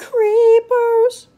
Creepers.